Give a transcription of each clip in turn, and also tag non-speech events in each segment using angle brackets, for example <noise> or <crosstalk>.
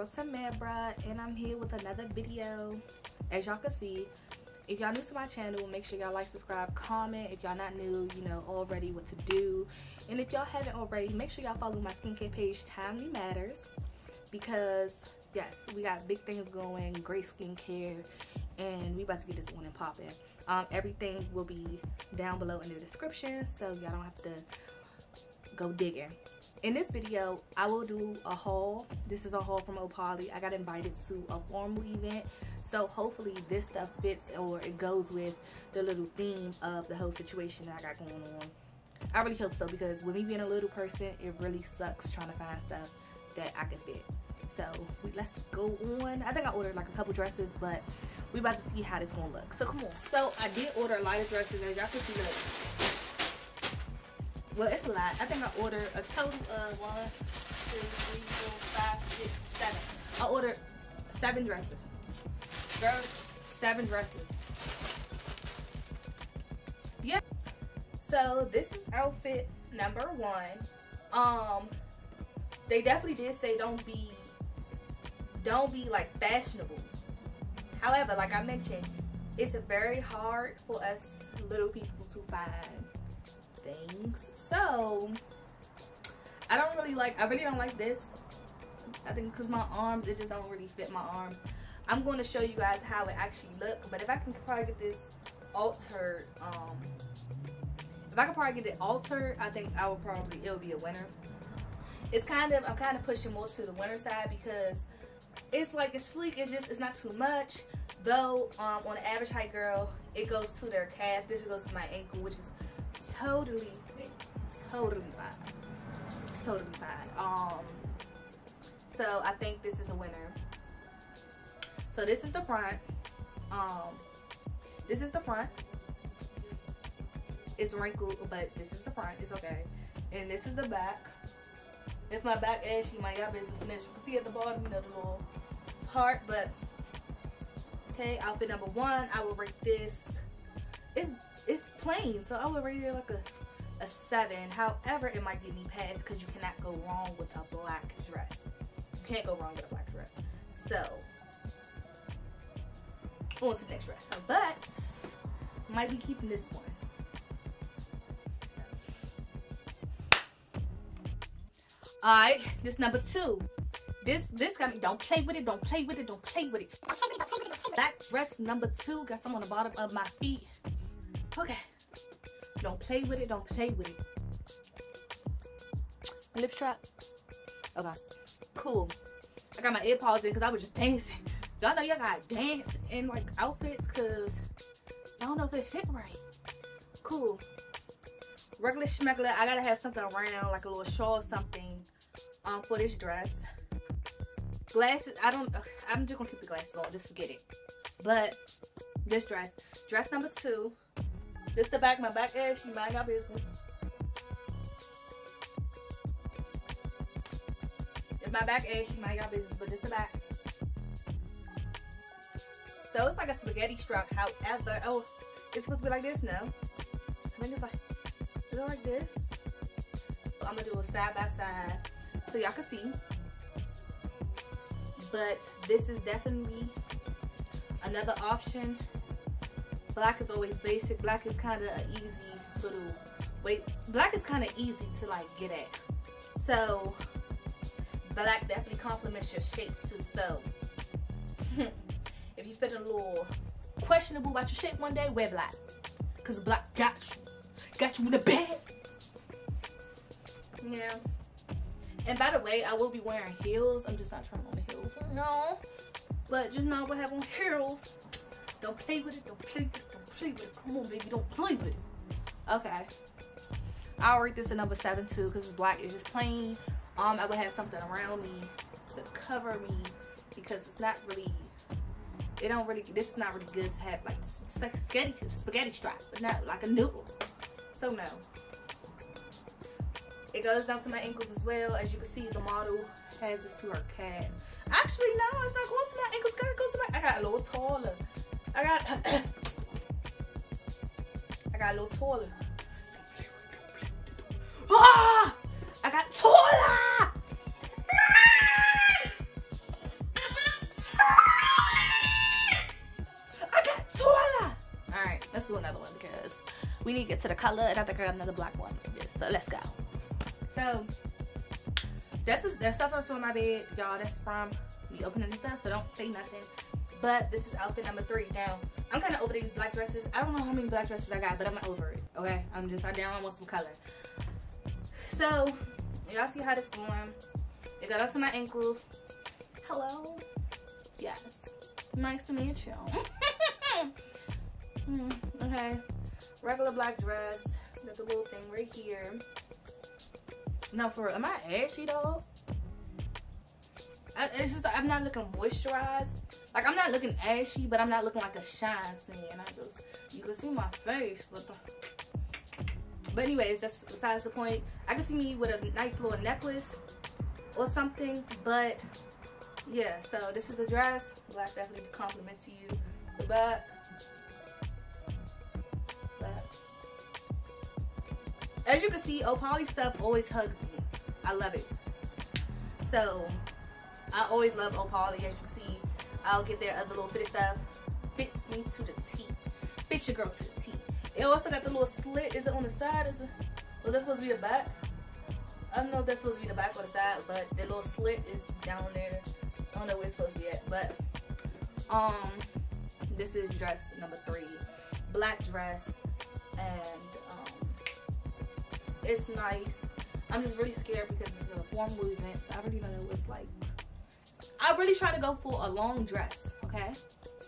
girl Samara and I'm here with another video. As y'all can see if y'all new to my channel make sure y'all like subscribe comment. If y'all not new you know already what to do. And if y'all haven't already make sure y'all follow my skincare page Tymely Matters because yes we got big things going great skincare and we about to get this one and popping. Um everything will be down below in the description so y'all don't have to go digging in this video i will do a haul. This is a haul from opoly i got invited to a formal event. So hopefully this stuff fits or it goes with the little theme of the whole situation that i got going on. I really hope so because with me being a little person it really sucks trying to find stuff that i can fit. So let's go on. I think i ordered like a couple dresses but we about to see how this gonna look. So come on. So i did order a lot of dresses as y'all can see like well, it's a lot. I think I ordered a total of one, two, three, four, five, six, seven. I ordered seven dresses. Girl, seven dresses. Yeah. So this is outfit number one. Um, they definitely did say don't be, don't be like fashionable. However, like I mentioned, it's very hard for us little people to find things. So I don't really like, I really don't like this. I think because my arms, it just don't really fit my arms. I'm going to show you guys how it actually looks. But if I can probably get this altered, um, if I could probably get it altered, I think I would probably, it would be a winner. It's kind of, I'm kind of pushing more to the winner side because it's like, it's sleek, it's just, it's not too much. Though, um, on average height girl, it goes to their calf. This goes to my ankle, which is totally, totally fine. totally fine. Um, so I think this is a winner. So this is the front. Um, this is the front. It's wrinkled, but this is the front. It's okay. And this is the back. If my back ashy, my y'all business. You can see at the bottom, you know, the little part. But okay, outfit number one. I will rate this. It's it's plain, so I would rate it like a a seven. However, it might give me pass because you cannot go wrong with a black dress. You can't go wrong with a black dress. So, on to the next dress. But, might be keeping this one. Alright, this number two. This this got me. Don't play with it. Don't play with it. Don't play with it. Black dress number two. Got some on the bottom of my feet. Okay. Don't play with it. Don't play with it. Lip strap. Okay. Cool. I got my earpods in because I was just dancing. Y'all know y'all gotta dance in like outfits because I don't know if it fit right. Cool. Regular schmeckler. I gotta have something around like a little shawl or something um, for this dress. Glasses. I don't. I'm just gonna keep the glasses on. Just forget it. But this dress. Dress number two. This the back, my back edge, she mind your business. If my back edge, she mind your business, but this the back. So it's like a spaghetti strap, however, oh, it's supposed to be like this now. I think it's like, is it like this? But I'm gonna do a side by side so y'all can see. But this is definitely another option black is always basic. Black is kind of an easy little wait black is kind of easy to like get at. So black definitely complements your shape too. So <laughs> if you feeling a little questionable about your shape one day wear black. Because black got you. Got you in the bed yeah. And by the way i will be wearing heels. I'm just not trying on the heels no. But just not what have on heels don't play with it. Don't play with it. Don't play with it. Come on, baby. Don't play with it. Okay. I'll rate this a number seven too because it's black. It's just plain. Um, I would have something around me to cover me because it's not really. It don't really. This is not really good to have like it's like spaghetti spaghetti strap, but no, like a noodle. So no. It goes down to my ankles as well. As you can see, the model has it to her calf. Actually, no, it's not going to my ankles. Gotta go to my. I got a little taller. I got <coughs> I got a little taller. Ah! I got taller! Ah! I got! Alright, let's do another one because we need to get to the color and I think I got another black one for this. So let's go. So that's the stuff I'm in my bed, y'all. That's from me opening this up, so don't say nothing. But this is outfit number three. Now, I'm kind of over these black dresses. I don't know how many black dresses I got, but I'm over it, okay? I'm just, I down, I want some color. So, y'all see how this going. It got up to my ankles. Hello? Yes. Nice to meet you. <laughs> mm, okay. Regular black dress. There's a little thing right here. Now, for, am I ashy, though? I, it's just, I'm not looking moisturized. Like, I'm not looking ashy, but I'm not looking like a shine scene. I just, you can see my face, but... But anyways, that's besides the point. I can see me with a nice little necklace or something, but yeah, so this is the dress. Black definitely compliment to you. The back. As you can see, Opali stuff always hugs me. I love it. So, I always love Opali, As you can I'll get their other little fitted stuff. Fits me to the T. Fits your girl to the T. It also got the little slit. Is it on the side? Is it, was that supposed to be the back? I don't know if that's supposed to be the back or the side, but the little slit is down there. I don't know where it's supposed to be at, but um, this is dress number three, black dress, and um, it's nice. I'm just really scared because it's a formal event, so I really don't even know what's like. I really try to go for a long dress, okay?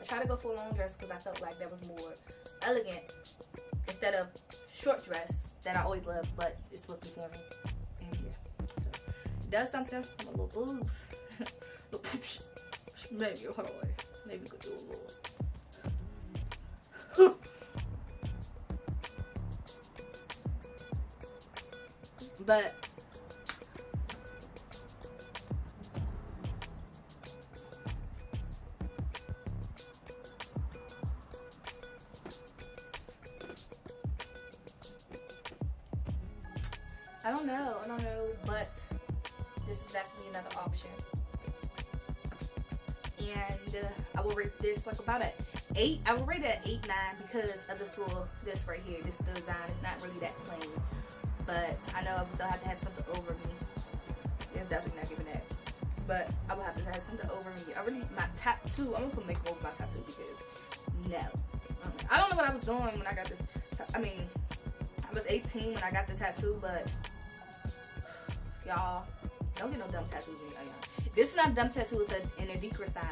I try to go for a long dress because I felt like that was more elegant instead of short dress that I always love, but it's supposed to be formal. And yeah, so does something. I'm a little boobs. <laughs> Maybe hold on. Maybe could do a little. <laughs> but this is definitely another option. And uh, I will rate this like about an eight. I will rate it at eight nine because of this little this right here. This design is not really that plain, but I know I still have to have something over me. It's definitely not giving that. But I will have to have something over me. I really my tattoo. I'm gonna put makeup over my tattoo because no, um, I don't know what I was doing when I got this. I mean, I was 18 when I got the tattoo, but. Get no dumb tattoos when you're young. This is not a dumb tattoo, it's a, Adinkra sign.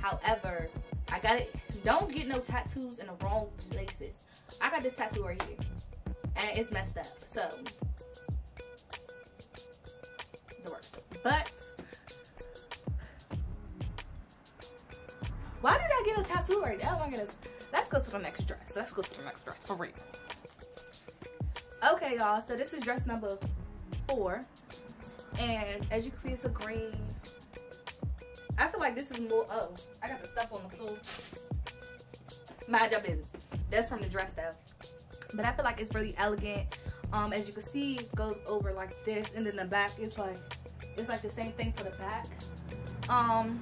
However, I got it. Don't get no tattoos in the wrong places. I got this tattoo right here. And it's messed up. So, the worst. But, why did I get a tattoo right now? Oh my goodness. Let's go to the next dress. Let's go to the next dress for real. Okay, y'all. So this is dress number four. And as you can see, it's a green. I feel like this is more, oh, I got the stuff on the floor. Mind your business. That's from the dress though. But I feel like it's really elegant. Um, as you can see, it goes over like this. And then the back is like, it's like the same thing for the back. Um,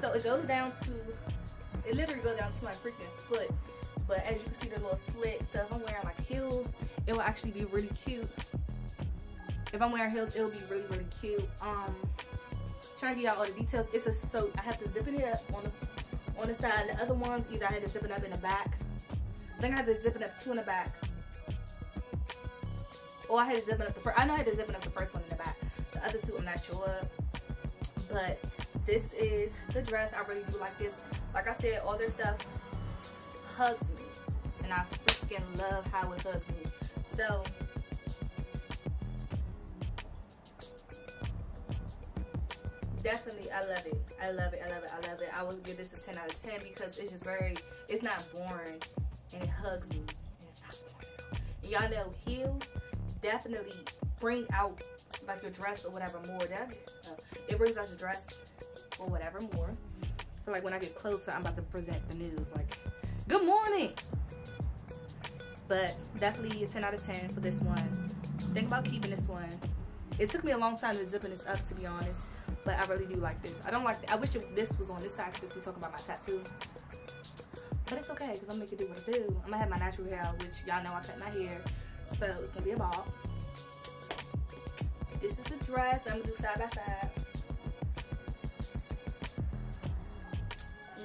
so it goes down to, it literally goes down to my freaking foot. But as you can see, the little slit. So if I'm wearing like heels, it will actually be really cute if I'm wearing heels, it'll be really, really cute. Um, trying to get out all the details. It's a so I have to zip it up on the on the side. The other ones, either I had to zip it up in the back. I think I had to zip it up two in the back. Or I had to zip it up the first. I know I had to zip it up the first one in the back. The other two, I'm not sure. But this is the dress. I really do like this. Like I said, all their stuff hugs me. And I freaking love how it hugs me. So definitely, I love it. I love it. I love it. I love it. I would give this a 10 out of 10 because it's just very, it's not boring and it hugs me. And it's not boring. Y'all know heels definitely bring out like your dress or whatever more. That uh, it brings out your dress or whatever more. So like when I get closer, I'm about to present the news. Like, good morning. But definitely a 10 out of 10 for this one. Think about keeping this one. It took me a long time to zipping this up, to be honest but I really do like this. I don't like, I wish it, this was on this side if we talk about my tattoo. But it's okay because I'm gonna do what I do. I'm gonna have my natural hair, which y'all know I cut my hair. So it's gonna be a bob. This is the dress. I'm gonna do side by side.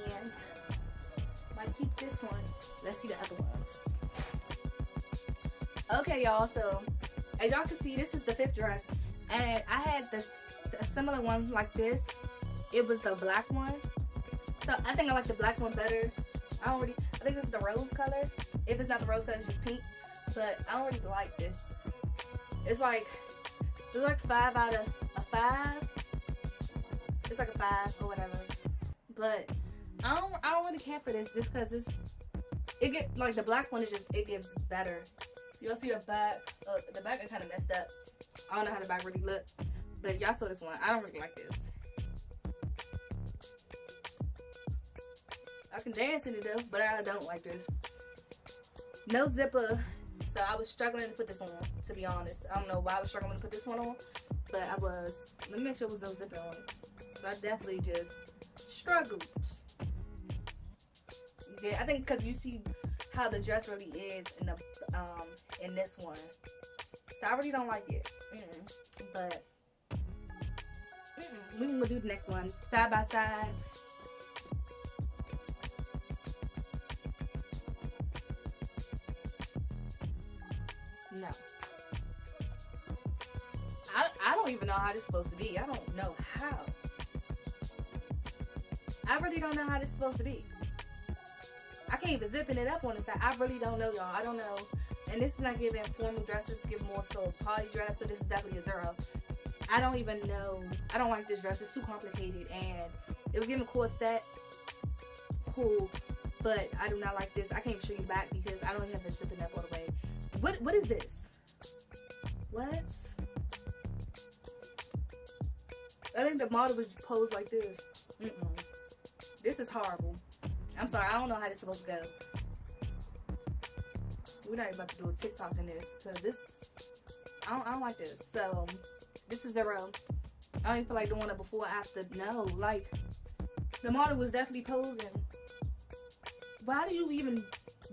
And might keep this one. Let's see the other ones. Okay, y'all. So as y'all can see, this is the fifth dress, and I had this a similar one like this. It was the black one. So I think I like the black one better. I really. I think this is the rose color. If it's not the rose color, it's just pink. But I really like this. It's like it's like five out of a five. It's like a five or whatever. But I don't I don't really care for this just because it's it get like the black one is just it gets better. You'll see the back. Uh, the back is kind of messed up. I don't know how the back really look, but y'all saw this one. I don't really like this. I can dance in it though, but I don't like this. No zipper, so I was struggling to put this on, to be honest. I don't know why I was struggling to put this one on, but I was. Let me make sure it was no zipper on. So I definitely just struggled. Yeah, I think because you see how the dress really is in the um in this one. So I really don't like it. Mm But mm we gonna do the next one side by side. No. I, I don't even know how this is supposed to be. I don't know how. I really don't know how this is supposed to be. I can't even zipping it up on the side. I really don't know, y'all. I don't know. And this is not giving formal dresses. give more so party dress. So this is definitely a zero. I don't even know. I don't like this dress. It's too complicated. And it was giving corset. Cool. But I do not like this. I can't even show you back because I don't even have it zipping up all the way. What What is this? What? I think the model was posed like this. Mm -mm. This is horrible. I'm sorry, I don't know how this is supposed to go. We're not even about to do a TikTok in this. Because this, I don't, I don't like this. So this is zero. I don't feel like doing it before after. No, like the model was definitely posing. Why do you even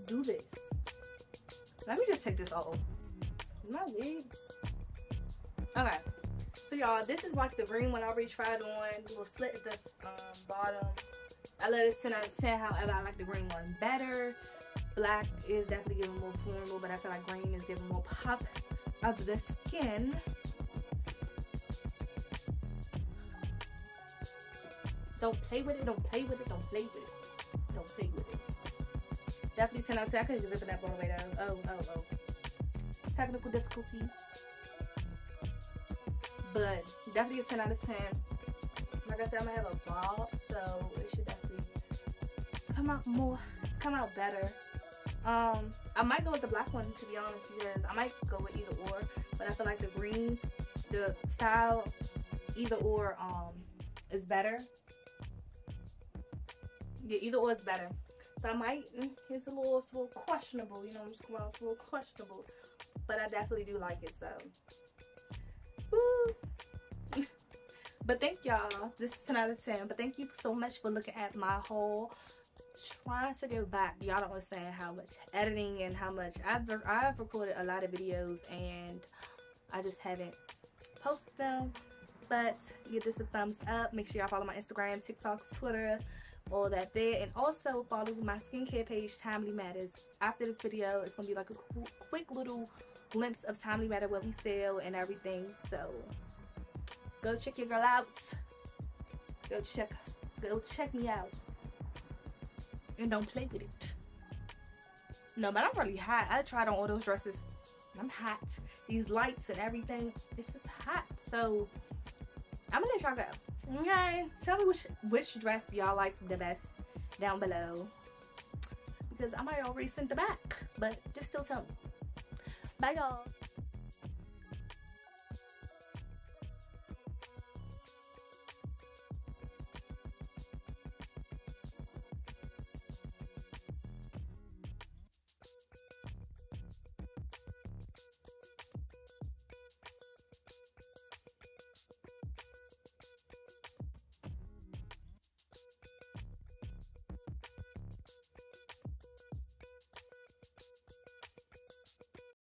do this? Let me just take this off. My wig. Okay. So y'all, this is like the green one I already tried on. Little slit at the um, bottom. I love this 10 out of 10. However, I like the green one better. Black is definitely giving more formal, but I feel like green is giving more pop of the skin. Don't play with it. Don't play with it. Don't play with it. Don't play with it. Definitely 10 out of 10. I couldn't zip it up all the way down. Oh, oh, oh. Technical difficulties. But definitely a 10 out of 10. Like I said, I'm going to have a ball, so it should definitely come out more, come out better. Um, I might go with the black one to be honest because I might go with either or, but I feel like the green, the style, either or um is better. Yeah, either or is better. So I might, mm, it's a little, it's a little questionable, you know, I'm just going it's a little questionable, but I definitely do like it, so. <laughs> But thank y'all, this is 10 out of 10, but thank you so much for looking at my whole trying to go back. Y'all don't understand how much editing and how much I've, I've recorded a lot of videos and I just haven't posted them. But give this a thumbs up. Make sure y'all follow my Instagram TikTok Twitter all that there and also follow my skincare page Tymely Matters after this video it's gonna be like a quick little glimpse of Tymely Matter what we sell and everything so go check your girl out go check go check me out and don't play with it. No, but I'm really hot. I tried on all those dresses. I'm hot. These lights and everything, it's just hot. So I'm gonna let y'all go. Okay, tell me which which dress y'all like the best down below. Because I might already sent the back, but just still tell me. Bye y'all.